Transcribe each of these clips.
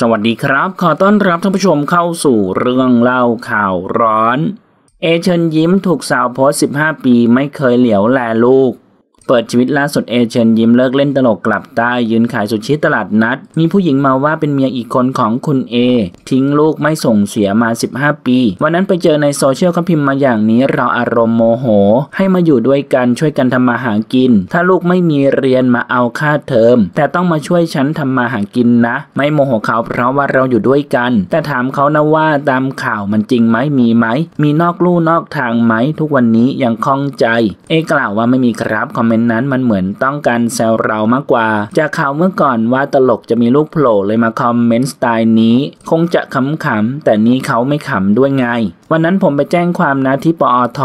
สวัสดีครับ ขอต้อนรับท่านผู้ชมเข้าสู่เรื่องเล่าข่าวร้อน เอเชิญยิ้มถูกสาวโพส15 ปีไม่เคยเหลียวแลลูก เปิดชีวิตล่าสุดเอเชนยิ้มเลิกเล่นตลกกลับใต้ยืนขายสุชิตลาดนัด มีผู้หญิงมาว่าเป็นเมียอีกคนของคุณเอ ทิ้งลูกไม่ส่งเสียมา 15 ปี วันนั้นไปเจอในโซเชียลเขาพิมพ์มาอย่างนี้เราอารมณ์โมโห ให้มาอยู่ด้วยกันช่วยกันทำมาหากิน ถ้าลูกไม่มีเรียนมาเอาค่าเทอม แต่ต้องมาช่วยฉันทำมาหากินนะ ไม่โมโหเขาเพราะว่าเราอยู่ด้วยกัน แต่ถามเขานะว่าตามข่าวมันจริงไหมมีไหมมีนอกลู่นอกทางไหมทุกวันนี้ยังคล่องใจ เอกล่าวว่าไม่มีครับคอมเมนต์นั้นมันเหมือนต้องการแซวเรามากกว่า จากข่าวเมื่อก่อนว่าตลกจะมีลูกโผล่เลยมาคอมเมนต์สไตล์นี้ คงจะขำๆแต่นี้เขาไม่ขำด้วยไง วันนั้นผมไปแจ้งความนะที่ปอท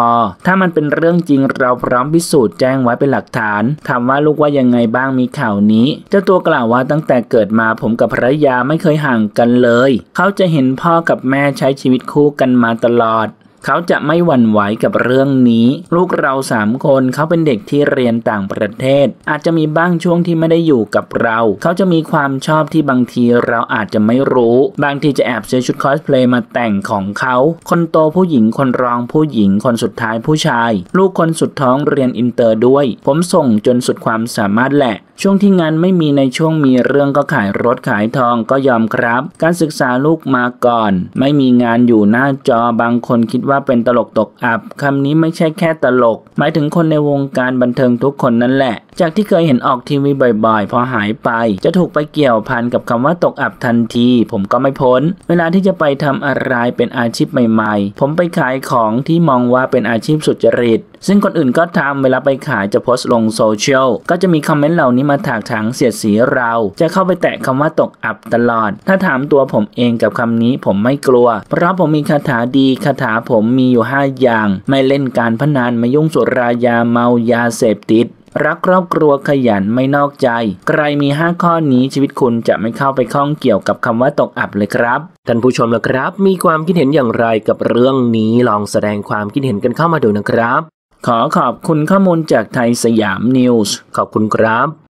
ถ้ามันเป็นเรื่องจริงเราพร้อมพิสูจน์แจ้งไว้เป็นหลักฐานถามว่าลูกว่ายังไงบ้างมีข่าวนี้เจ้าตัวกล่าวว่าตั้งแต่เกิดมาผมกับภรรยาไม่เคยห่างกันเลย เขาจะเห็นพ่อกับแม่ใช้ชีวิตคู่กันมาตลอด เขาจะไม่หวั่นไหวกับเรื่องนี้ ลูกเราสามคนเขาเป็นเด็กที่เรียนต่างประเทศ อาจจะมีบ้างช่วงที่ไม่ได้อยู่กับเรา เขาจะมีความชอบที่บางทีเราอาจจะไม่รู้ บางทีจะแอบซื้อชุดคอสเพลย์มาแต่งของเขา คนโตผู้หญิงคนรองผู้หญิงคนสุดท้ายผู้ชาย ลูกคนสุดท้องเรียนอินเตอร์ด้วย ผมส่งจนสุดความสามารถแหละ ช่วงที่งานไม่มีในช่วงมีเรื่องก็ขายรถขายทองก็ยอมครับ การศึกษาลูกมาก่อน ไม่มีงานอยู่หน้าจอบางคนคิดว่าเป็นตลกตกอับคำนี้ไม่ใช่แค่ตลก หมายถึงคนในวงการบันเทิงทุกคนนั่นแหละ จากที่เคยเห็นออกทีวีบ่อยๆ พอหายไป จะถูกไปเกี่ยวพันกับคำว่าตกอับทันที ผมก็ไม่พ้น เวลาที่จะไปทำอะไรเป็นอาชีพใหม่ ๆ ผมไปขายของที่มองว่าเป็นอาชีพสุจริต ซึ่งคนอื่นก็ทำเวลาไปขายจะโพสต์ลงโซเชียลก็จะมีคอมเมนต์เหล่านี้มาถากถางเสียดสีเรา จะเข้าไปแตะคำว่าตกอับตลอด ถ้าถามตัวผมเองกับคำนี้ผมไม่กลัว เพราะผมมีคาถาดีคาถาผมมีอยู่ 5 อย่าง ไม่เล่นการพนันไม่ยุ่งสุรายาเมายาเสพติดรักครอบครัวขยันไม่นอกใจ ใครมี 5 ข้อนี้ชีวิตคุณจะไม่เข้าไปข้องเกี่ยวกับคำว่าตกอับเลยครับ ท่านผู้ชมนะครับ มีความคิดเห็นอย่างไรกับเรื่องนี้ลองแสดงความคิดเห็นกันเข้ามาดูนะครับ ขอขอบคุณข้อมูลจากไทยสยามนิวส์ขอบคุณครับ